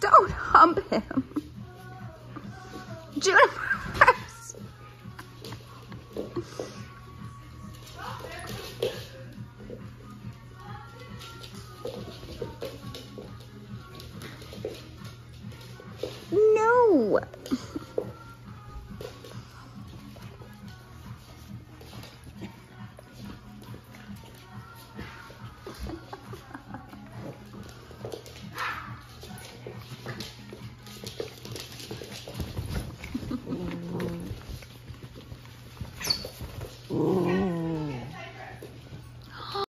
Don't hump him. Juniper. what. Ooh.